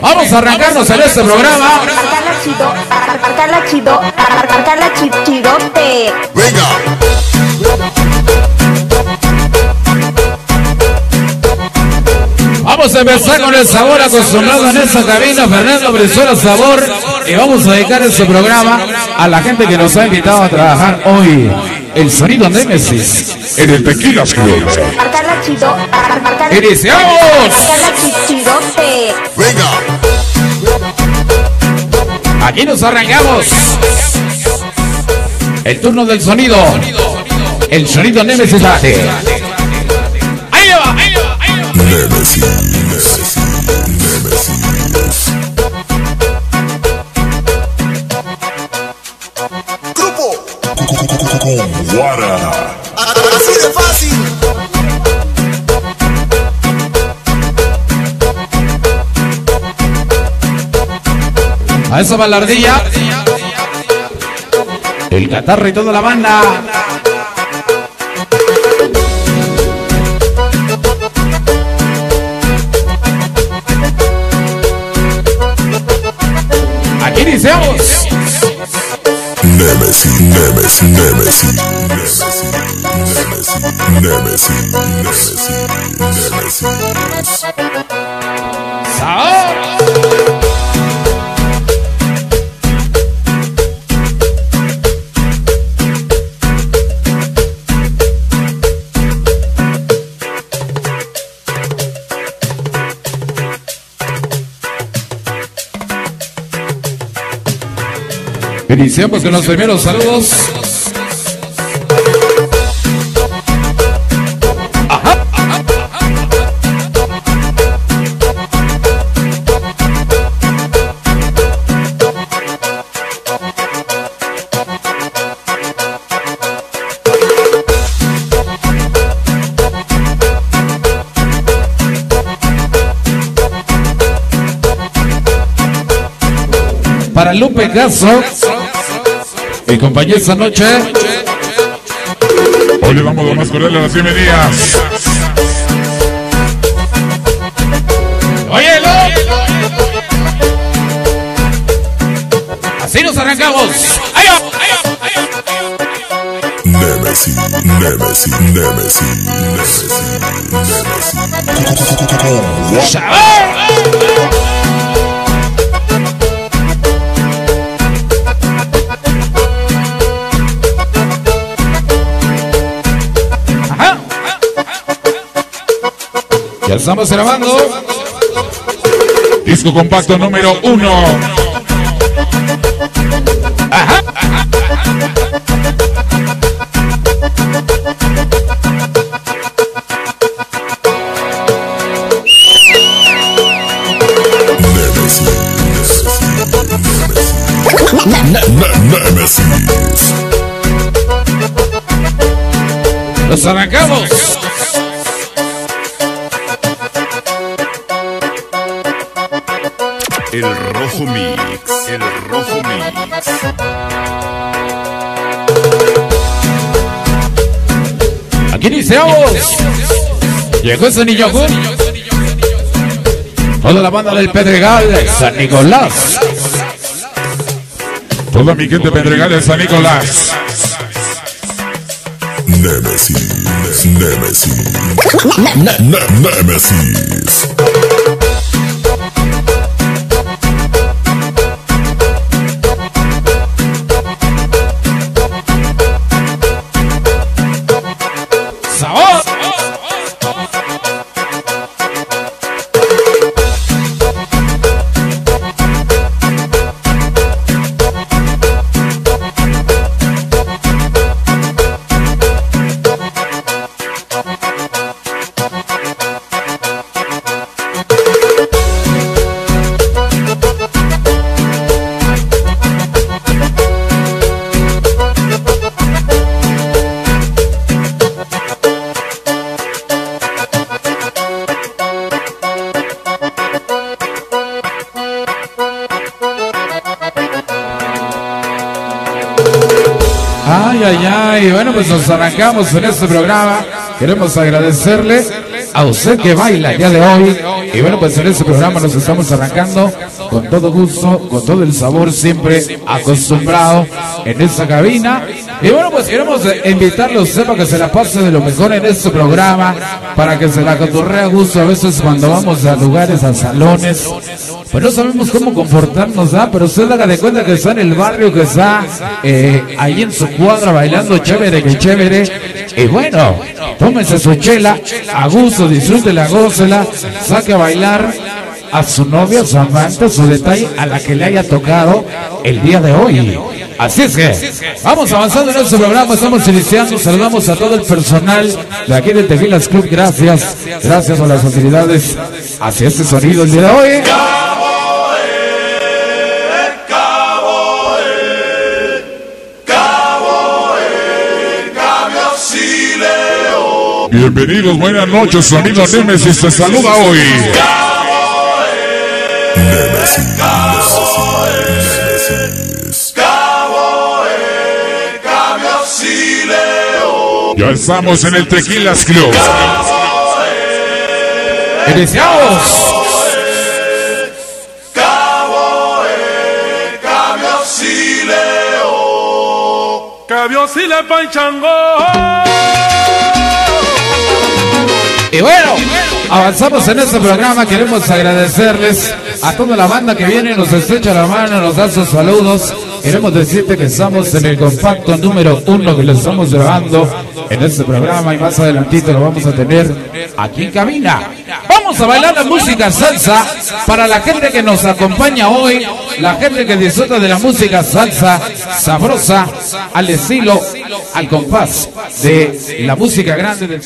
Vamos a arrancarnos en este programa. Chido, chido, chidote. Vamos a empezar con el sabor acostumbrado en esta cabina, Fernando Brizuela Sabor. Y vamos a dedicar este programa a la gente que nos ha invitado a trabajar hoy. El sonido Nemesis en el Tequila Club. ¡Iniciamos! chidote. Aquí nos arrancamos. El turno del sonido. El sonido Nemesis. Ahí va, ahí va, ahí va. Grupo, Guara. así de fácil. A esa balardilla. El catarro y toda la banda. Aquí iniciamos. Nemesis, Nemesis, Nemesis, Nemesis, Nemesis, Nemesis, Nemesis, Iniciamos con los primeros saludos. Para Lupe Caso y compañía esta noche. Hoy le damos lo más cordial de las bienvenidas. ¡Óyelo! Así nos arrancamos. Nemesis, Nemesis, Nemesis, Nemesis, Nemesis. Ya estamos grabando. Disco compacto número uno. Arrancamos. El rojo mix, el rojo mix. Aquí iniciamos. Llegó ese niño Jun. Toda la banda del Pedregal, San Nicolás. Toda mi gente Pedregal de San Nicolás. Nemesis, Nemesis, Ne- Ne- Nemesis. Ay, ay, ay. Bueno, pues nos arrancamos en este programa. Queremos agradecerle a usted que baila el día de hoy. Y bueno, pues en este programa nos estamos arrancando con todo gusto, con todo el sabor siempre acostumbrado en esta cabina. Y bueno, pues queremos invitarle a usted para que se la pase de lo mejor en este programa, para que se la cotorrea a gusto a veces cuando vamos a lugares, a salones. Pues no sabemos cómo comportarnos, ¿ah? Pero usted haga de cuenta que está en el barrio, que está eh, ahí en su cuadra bailando chévere, que chévere. Y bueno, tómese su chela, a gusto, disfrútela, gócela, saque a bailar a su novia, su amante, su detalle, a la que le haya tocado el día de hoy. Así es que vamos avanzando en nuestro programa, estamos iniciando, saludamos a todo el personal de aquí de Tequilas Club, gracias, gracias a las autoridades hacia este sonido el día de hoy. Bienvenidos, buenas noches, su amigo Nemesis te saluda hoy. Nemesis, Ya estamos en el Tequilas Club. Iniciamos. Cabiosile Panchango. Y bueno, avanzamos en este programa. Queremos agradecerles a toda la banda que viene, nos estrecha la mano, nos da sus saludos. Queremos decirte que estamos en el compacto número uno que lo estamos grabando en este programa y más adelantito lo vamos a tener aquí en cabina. Vamos a bailar la música salsa para la gente que nos acompaña hoy, la gente que disfruta de la música salsa sabrosa al estilo, al compás de la música grande del